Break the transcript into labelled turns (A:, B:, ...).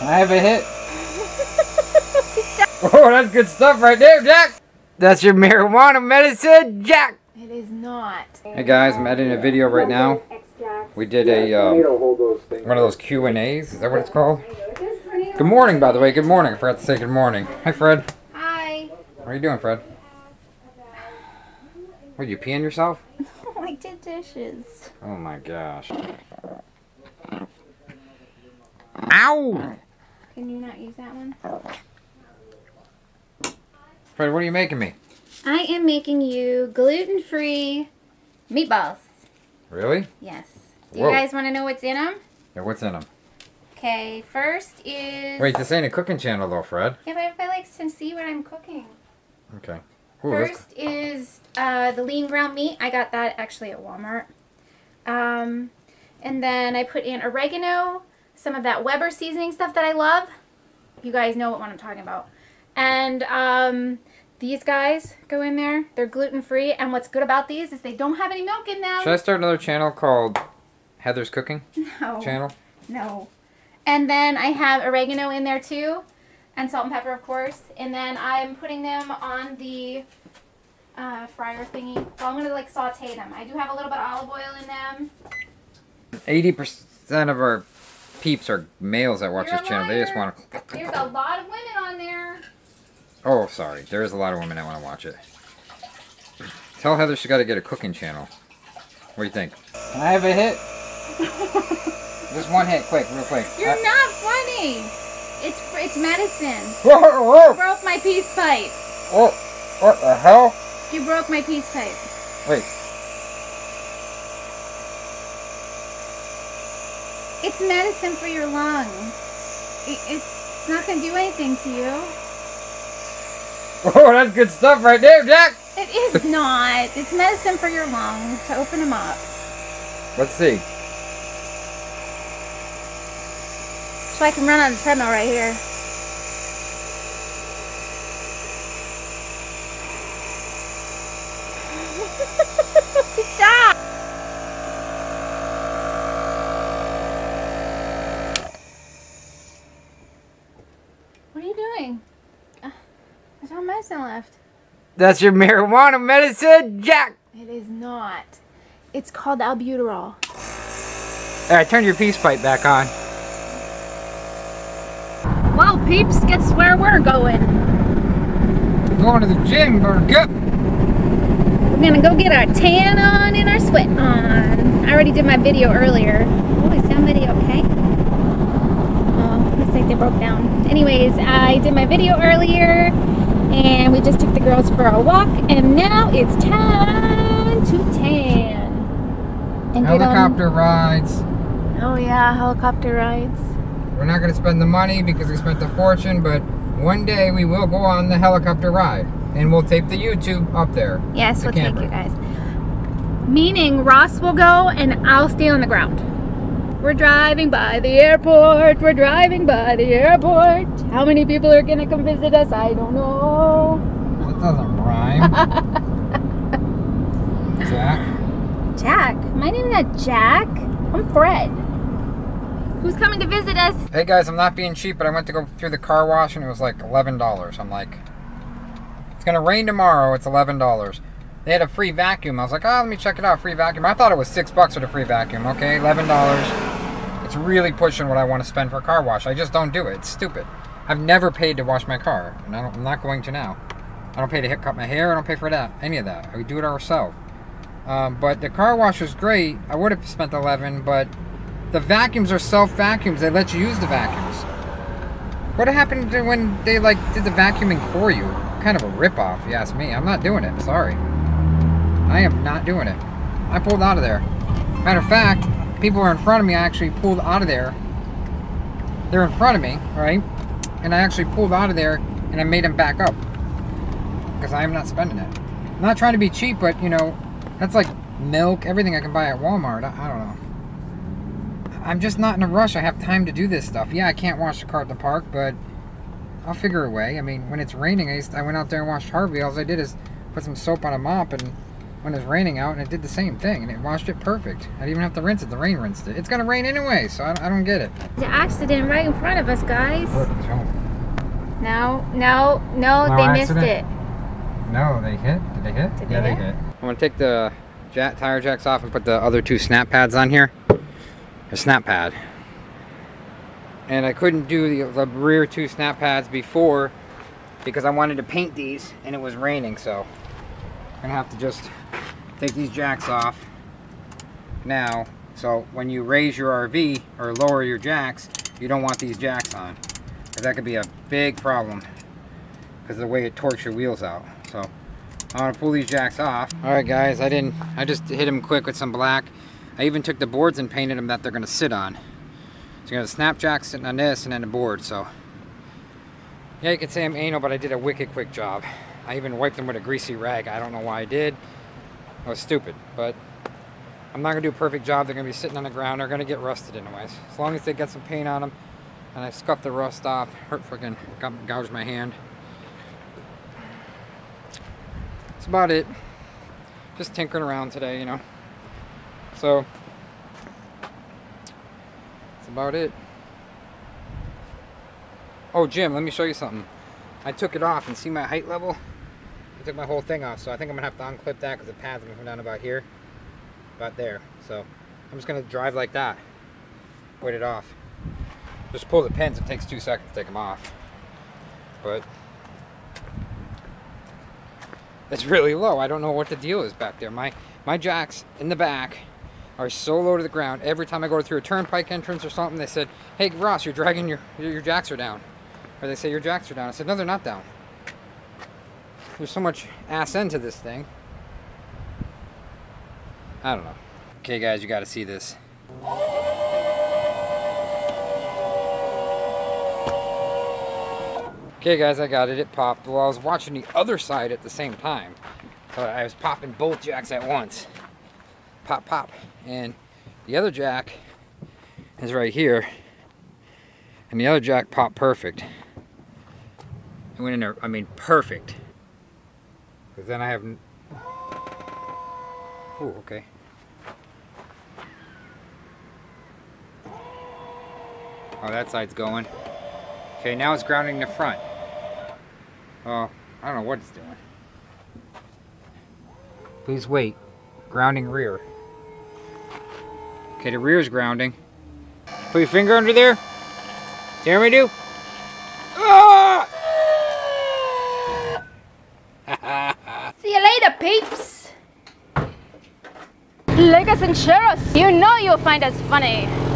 A: I have a hit. oh, that's good stuff right there, Jack. That's your marijuana medicine, Jack.
B: It is not.
A: Hey guys, I'm editing a video right now. We did a um, one of those Q and A's. Is that what it's called? Good morning, by the way. Good morning. I forgot to say good morning. Hi, Fred.
B: Hi.
A: How are you doing, Fred? What, you peeing yourself?
B: I did dishes.
A: Oh my gosh. Ow!
B: Can you not use that one?
A: Fred, what are you making me?
B: I am making you gluten-free meatballs.
A: Really?
B: Yes. Do
A: Whoa.
B: you guys want to know what's in them?
A: Yeah, what's in them?
B: Okay, first is...
A: Wait, this ain't a cooking channel though, Fred.
B: Yeah, but everybody likes to see what I'm cooking.
A: Okay. Ooh, this-
B: First is uh, the lean ground meat. I got that actually at Walmart. Um, and then I put in oregano, some of that Weber seasoning stuff that I love. You guys know what I'm talking about. And um, these guys go in there. They're gluten free. And what's good about these is they don't have any milk in them.
A: Should I start another channel called Heather's Cooking
B: no.
A: Channel?
B: No. And then I have oregano in there too, and salt and pepper, of course. And then I'm putting them on the uh, fryer thingy. Well, I'm gonna like saute them. I do have a little bit of olive oil in them.
A: 80% of our peeps are males that watch
B: You're
A: this channel. They just want to.
B: There's a lot of women on there.
A: Oh, sorry. There is a lot of women that want to watch it. Tell Heather she got to get a cooking channel. What do you think? Can I have a hit? Just one hit, quick, real quick.
B: You're uh, not funny. It's it's medicine.
A: Whoa, whoa,
B: You broke my peace pipe.
A: whoa, what the hell?
B: You broke my peace pipe.
A: Wait,
B: It's medicine for your lungs. It, it's not gonna do anything to you.
A: whoa, that's good stuff right there, Jack.
B: It is not. It's medicine for your lungs to open them up.
A: Let's see.
B: So I can run on the treadmill right here. Stop! What are you doing? Uh, Medicine left.
A: That's your marijuana medicine, Jack.
B: It is not. It's called albuterol.
A: All right, turn your peace pipe back on.
B: Well, peeps, guess where we're going?
A: Going to the gym, Buttercup.
B: We're gonna go get our tan on and our sweat on. I already did my video earlier. Oh, is video okay? Oh, looks like they broke down. Anyways, I did my video earlier and we just took the girls for a walk and now it's time to tan. And get on-
A: Helicopter rides.
B: Oh yeah, helicopter rides.
A: We're not going to spend the money because we spent the fortune, but one day we will go on the helicopter ride. And we'll tape the YouTube up there.
B: Yes,
A: The
B: we'll take you guys. Meaning Ross will go and I'll stay on the ground. We're driving by the airport. We're driving by the airport. How many people are gonna come visit us? I don't know.
A: That doesn't rhyme. Jack.
B: Jack. My name's not Jack. I'm Fred. Who's coming to visit us?
A: Hey guys, I'm not being cheap, but I went to go through the car wash and it was like $11. I'm like, it's gonna rain tomorrow. It's $11. They had a free vacuum. I was like, oh, let me check it out. Free vacuum. I thought it was six bucks for the free vacuum. Okay, $11. It's really pushing what I want to spend for a car wash. I just don't do it. It's stupid. I've never paid to wash my car, and I I'm not going to now. I don't pay to cut my hair. I don't pay for that. Any of that. We do it ourselves. Um, but the car wash was great. I would have spent 11, but the vacuums are self vacuums. They let you use the vacuums. What happened to when they like did the vacuuming for you? Kind of a ripoff, if you ask me. I'm not doing it. Sorry. I am not doing it. I pulled out of there. Matter of fact, people were in front of me. I actually pulled out of there. They're in front of me, right? And I actually pulled out of there and I made them back up because I am not spending it. I'm not trying to be cheap, but you know, that's like milk, everything I can buy at Walmart. I, I don't know. I'm just not in a rush. I have time to do this stuff. Yeah, I can't wash the car at the park, but I'll figure a way. I mean, when it's raining, I, used, I went out there and washed Harvey. All I did is put some soap on a mop and when it was raining out, and it did the same thing, and it washed it perfect. I didn't even have to rinse it. The rain rinsed it. It's gonna rain anyway, so I, I don't get it.
B: The accident right in front of us, guys.
A: Look.
B: No, no, no,
A: No
B: they missed it.
A: No, they hit. Did they hit?
B: Did
A: yeah,
B: they
A: they
B: hit?
A: hit. I'm gonna take the jack, tire jacks off and put the other two snap pads on here. A snap pad. And I couldn't do the, the rear two snap pads before because I wanted to paint these and it was raining, so I'm gonna have to just take these jacks off now. So when you raise your RV or lower your jacks, you don't want these jacks on. Because that could be a big problem because the way it torques your wheels out. So I'm gonna pull these jacks off. All right, guys, I didn't. I just hit them quick with some black. I even took the boards and painted them that they're gonna sit on. So you got a snap jack sitting on this and then the board. So yeah, you can say I'm anal, but I did a wicked quick job. I even wiped them with a greasy rag. I don't know why I did. I was stupid, but I'm not gonna do a perfect job. They're gonna be sitting on the ground. They're gonna get rusted anyways. As long as they get some paint on them, and I scuffed the rust off. Hurt freaking gouged my hand. That's about it. Just tinkering around today, you know. So that's about it. Oh, Jim, let me show you something. I took it off and see my height level. Took my whole thing off, so I think I'm gonna have to unclip that because the pads gonna come down about here, about there. So I'm just gonna drive like that. Wait it off. Just pull the pins. It takes two seconds to take them off. But it's really low. I don't know what the deal is back there. My my jacks in the back are so low to the ground. Every time I go through a turnpike entrance or something, they said, "Hey Ross, you're dragging your your, your jacks are down," or they say your jacks are down. I said, "No, they're not down." There's so much ass end to this thing. I don't know. Okay, guys, you got to see this. Okay, guys, I got it. It popped. Well, I was watching the other side at the same time. So I was popping both jacks at once. Pop, pop. And the other jack is right here. And the other jack popped perfect. It went in there, I mean, perfect. Because then I have. Ooh, okay. Oh, that side's going. Okay, now it's grounding the front. Oh, I don't know what it's doing. Please wait. Grounding rear. Okay, the rear's grounding. Put your finger under there. Hear me do? Ah!
B: See you later, peeps.
C: Like us and us. You know you'll find us funny.